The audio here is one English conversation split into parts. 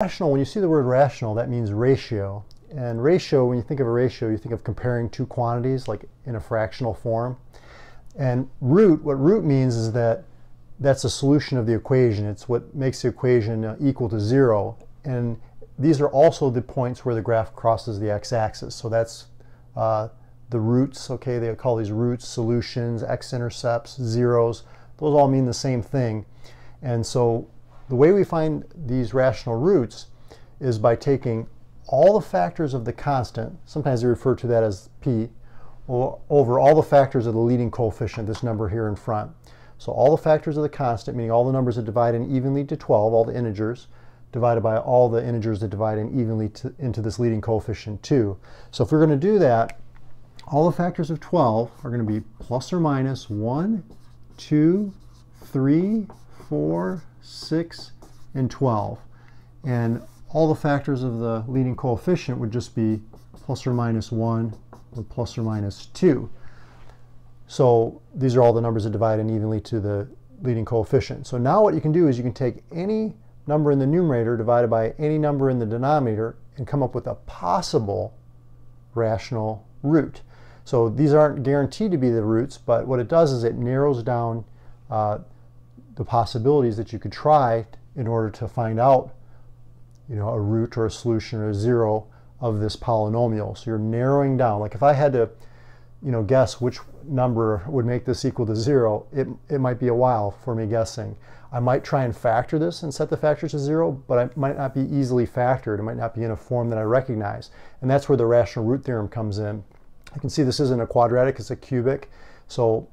Rational, when you see the word rational, that means ratio. And ratio, when you think of a ratio, you think of comparing two quantities, like in a fractional form. And root, what root means is that that's a solution of the equation. It's what makes the equation uh, equal to zero. And these are also the points where the graph crosses the x-axis. So that's uh, the roots, okay, they call these roots, solutions, x-intercepts, zeros. Those all mean the same thing. And so the way we find these rational roots is by taking all the factors of the constant, sometimes they refer to that as p, over all the factors of the leading coefficient, this number here in front. So all the factors of the constant, meaning all the numbers that divide in evenly to 12, all the integers, divided by all the integers that divide in evenly to, into this leading coefficient 2. So if we're going to do that, all the factors of 12 are going to be plus or minus 1, 2, 3, 4, 6, and 12. And all the factors of the leading coefficient would just be plus or minus 1 or plus or minus 2. So these are all the numbers that divide in evenly to the leading coefficient. So now what you can do is you can take any number in the numerator divided by any number in the denominator and come up with a possible rational root. So these aren't guaranteed to be the roots, but what it does is it narrows down uh, the possibilities that you could try in order to find out you know, a root or a solution or a zero of this polynomial. So you're narrowing down. Like if I had to you know, guess which number would make this equal to zero, it, it might be a while for me guessing. I might try and factor this and set the factors to zero, but it might not be easily factored. It might not be in a form that I recognize. And that's where the rational root theorem comes in. You can see this isn't a quadratic, it's a cubic. So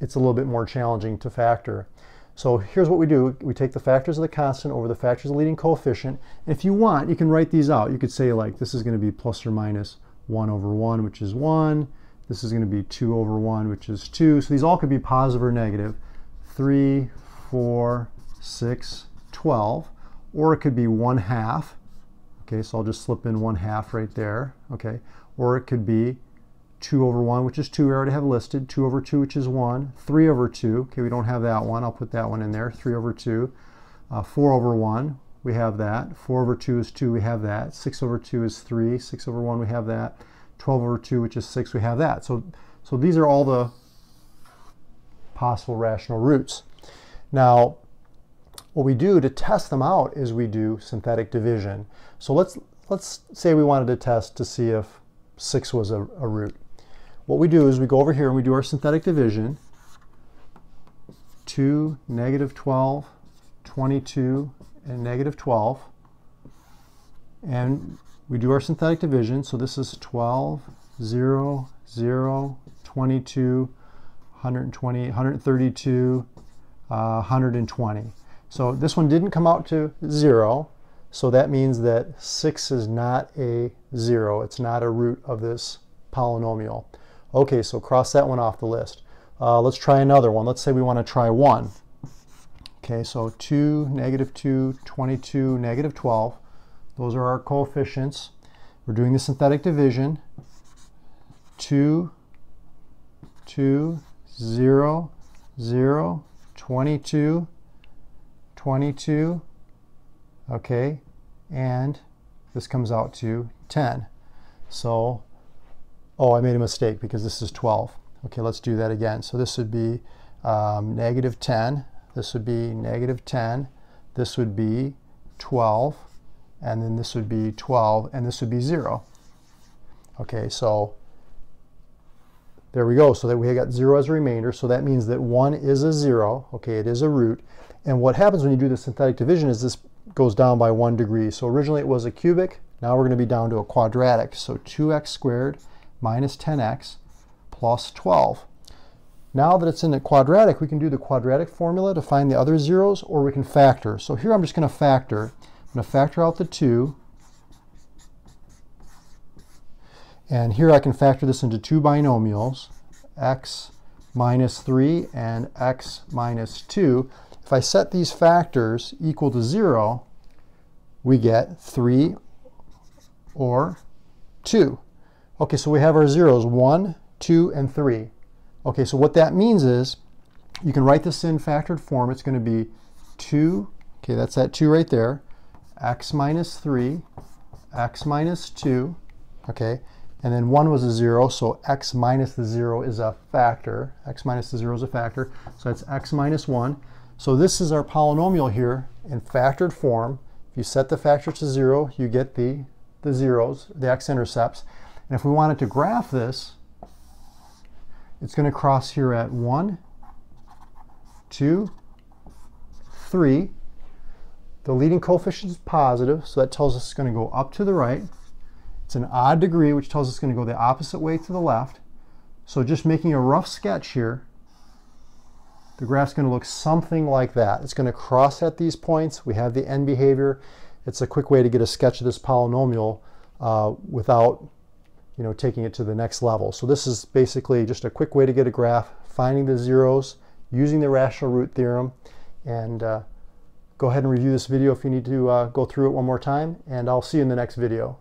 it's a little bit more challenging to factor. So here's what we do. We take the factors of the constant over the factors of the leading coefficient. And if you want, you can write these out. You could say like this is going to be plus or minus 1 over 1, which is 1. This is going to be 2 over 1, which is 2. So these all could be positive or negative. 3, 4, 6, 12. Or it could be 1 half. Okay, so I'll just slip in 1 half right there. Okay, or it could be 2 over 1, which is 2, we already have listed. 2 over 2, which is 1. 3 over 2, okay, we don't have that one. I'll put that one in there. 3 over 2. Uh, 4 over 1, we have that. 4 over 2 is 2, we have that. 6 over 2 is 3. 6 over 1, we have that. 12 over 2, which is 6, we have that. So, so these are all the possible rational roots. Now, what we do to test them out is we do synthetic division. So let's, let's say we wanted to test to see if 6 was a, a root what we do is we go over here and we do our synthetic division. 2, negative 12, 22, and negative 12. And we do our synthetic division. So this is 12, 0, 0, 22, 120, 132, uh, 120. So this one didn't come out to 0. So that means that 6 is not a 0. It's not a root of this polynomial. Okay, so cross that one off the list. Uh, let's try another one. Let's say we want to try 1. Okay, so 2, negative 2, 22, negative 12. Those are our coefficients. We're doing the synthetic division. 2, 2, 0, 0, 22, 22, okay, and this comes out to 10. So oh, I made a mistake because this is 12. Okay, let's do that again. So this would be um, negative 10. This would be negative 10. This would be 12. And then this would be 12. And this would be 0. Okay, so there we go. So that we got 0 as a remainder. So that means that 1 is a 0. Okay, it is a root. And what happens when you do the synthetic division is this goes down by 1 degree. So originally it was a cubic. Now we're going to be down to a quadratic. So 2x squared minus 10x plus 12. Now that it's in the quadratic, we can do the quadratic formula to find the other zeros, or we can factor. So here I'm just going to factor. I'm going to factor out the 2. And here I can factor this into two binomials, x minus 3 and x minus 2. If I set these factors equal to 0, we get 3 or 2. Okay, so we have our zeros, 1, 2, and 3. Okay, so what that means is you can write this in factored form. It's going to be 2, okay, that's that 2 right there, x minus 3, x minus 2, okay? And then 1 was a 0, so x minus the 0 is a factor. x minus the 0 is a factor, so that's x minus 1. So this is our polynomial here in factored form. If you set the factor to 0, you get the, the zeros, the x-intercepts. And if we wanted to graph this, it's going to cross here at 1, 2, 3. The leading coefficient is positive, so that tells us it's going to go up to the right. It's an odd degree, which tells us it's going to go the opposite way to the left. So just making a rough sketch here, the graph's going to look something like that. It's going to cross at these points. We have the end behavior. It's a quick way to get a sketch of this polynomial uh, without you know, taking it to the next level. So this is basically just a quick way to get a graph, finding the zeros, using the rational root theorem, and uh, go ahead and review this video if you need to uh, go through it one more time, and I'll see you in the next video.